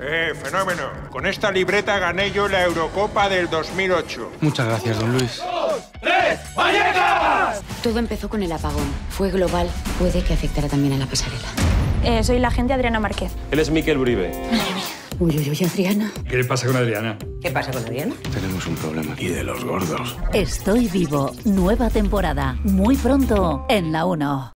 Eh, fenómeno. Con esta libreta gané yo la Eurocopa del 2008. Muchas gracias, don Luis. Todo empezó con el apagón. Fue global. Puede que afectara también a la pasarela. Eh, soy la agente Adriana Márquez. Él es Miquel Uribe. Uy, uy, uy, Adriana. ¿Qué pasa con Adriana? ¿Qué pasa con Adriana? Tenemos un problema. Y de los gordos. Estoy vivo. Nueva temporada. Muy pronto en la 1.